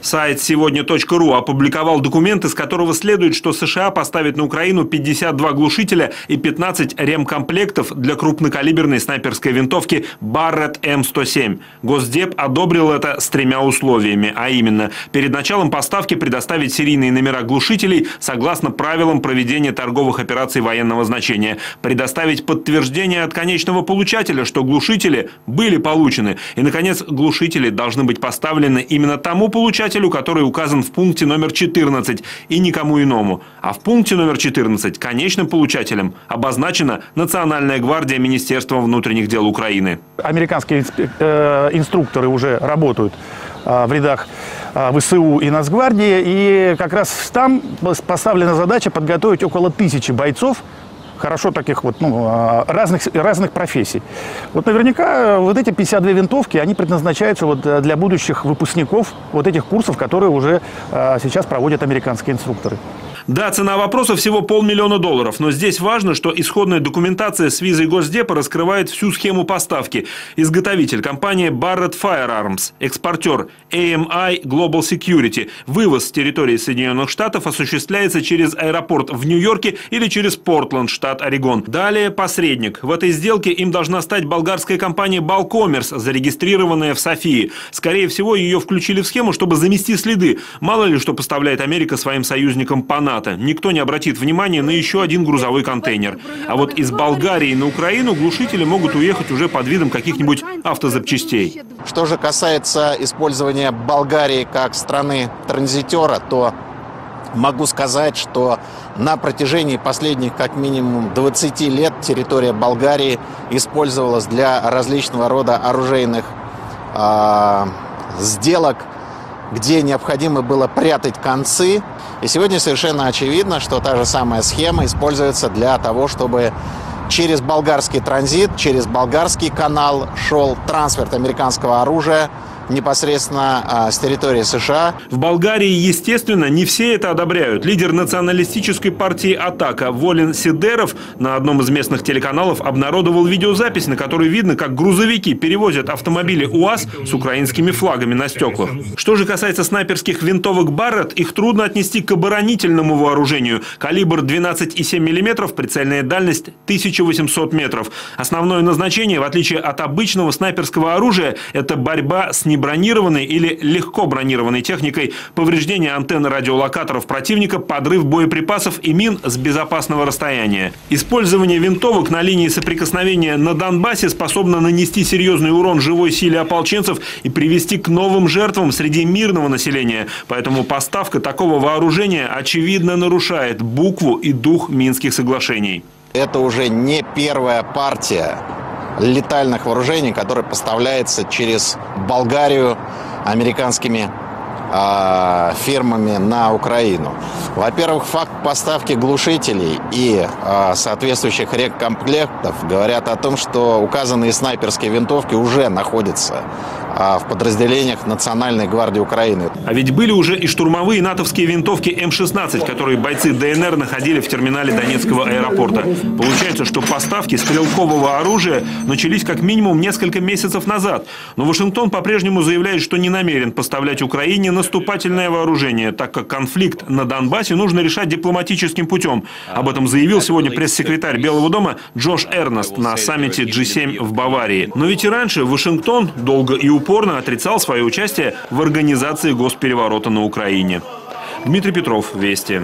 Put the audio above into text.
Сайт сегодня.ру опубликовал документ, из которого следует, что США поставит на Украину 52 глушителя и 15 ремкомплектов для крупнокалиберной снайперской винтовки Barrett M107. Госдеп одобрил это с тремя условиями, а именно, перед началом поставки предоставить серийные номера глушителей согласно правилам проведения торговых операций военного значения, предоставить подтверждение от конечного получателя, что глушители были получены, и, наконец, глушители должны быть поставлены именно тому получателю, получателю, который указан в пункте номер 14, и никому иному. А в пункте номер 14 конечным получателем обозначена Национальная гвардия Министерства внутренних дел Украины. Американские э, инструкторы уже работают э, в рядах э, ВСУ и Нацгвардии. И как раз там поставлена задача подготовить около тысячи бойцов хорошо таких вот, ну, а, разных, разных профессий. Вот наверняка вот эти 52 винтовки, они предназначаются вот э, для будущих выпускников вот этих курсов, которые уже а, сейчас проводят американские инструкторы. Да, цена вопроса всего полмиллиона долларов, но здесь важно, что исходная документация с визой Госдепа раскрывает всю схему поставки. Изготовитель – компания Barrett Firearms, экспортер AMI Global Security. Вывоз с территории Соединенных Штатов осуществляется через аэропорт в Нью-Йорке или через Портленд, штат Орегон. Далее посредник. В этой сделке им должна стать болгарская компания Балкомерс, зарегистрированная в Софии. Скорее всего, ее включили в схему, чтобы замести следы. Мало ли, что поставляет Америка своим союзникам по НАТО. НАТО. Никто не обратит внимания на еще один грузовой контейнер. А вот из Болгарии на Украину глушители могут уехать уже под видом каких-нибудь автозапчастей. Что же касается использования Болгарии как страны-транзитера, то могу сказать, что на протяжении последних как минимум 20 лет территория Болгарии использовалась для различного рода оружейных э, сделок, где необходимо было прятать концы. И сегодня совершенно очевидно, что та же самая схема используется для того, чтобы через болгарский транзит, через болгарский канал шел трансфер американского оружия непосредственно а, с территории США. В Болгарии, естественно, не все это одобряют. Лидер националистической партии «Атака» Волин Сидеров на одном из местных телеканалов обнародовал видеозапись, на которой видно, как грузовики перевозят автомобили УАЗ с украинскими флагами на стеклах. Что же касается снайперских винтовок «Барретт», их трудно отнести к оборонительному вооружению. Калибр 12,7 мм, прицельная дальность 1800 метров. Основное назначение, в отличие от обычного снайперского оружия, это борьба с небольшими бронированной или легко бронированной техникой, повреждение антенны радиолокаторов противника, подрыв боеприпасов и мин с безопасного расстояния. Использование винтовок на линии соприкосновения на Донбассе способно нанести серьезный урон живой силе ополченцев и привести к новым жертвам среди мирного населения. Поэтому поставка такого вооружения очевидно нарушает букву и дух Минских соглашений. Это уже не первая партия летальных вооружений, которое поставляется через Болгарию американскими э, фирмами на Украину. Во-первых, факт поставки глушителей и э, соответствующих рекомплектов говорят о том, что указанные снайперские винтовки уже находятся в подразделениях Национальной гвардии Украины. А ведь были уже и штурмовые натовские винтовки М-16, которые бойцы ДНР находили в терминале Донецкого аэропорта. Получается, что поставки стрелкового оружия начались как минимум несколько месяцев назад. Но Вашингтон по-прежнему заявляет, что не намерен поставлять Украине наступательное вооружение, так как конфликт на Донбассе нужно решать дипломатическим путем. Об этом заявил сегодня пресс-секретарь Белого дома Джош Эрнест на саммите G7 в Баварии. Но ведь и раньше Вашингтон долго и упорно упорно отрицал свое участие в организации госпереворота на Украине. Дмитрий Петров, Вести.